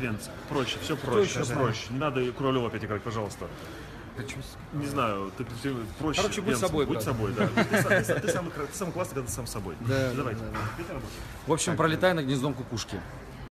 Венц, проще, все проще, все проще. Не надо и Куралева опять играть, пожалуйста. Не знаю, ты, ты проще. Короче, будь Венц, собой, Будь брат. собой, да. Ты, ты ты самый, ты самый классный, когда ты сам собой. Да, Давайте. да, да. В общем, пролетай на гнездом кукушки.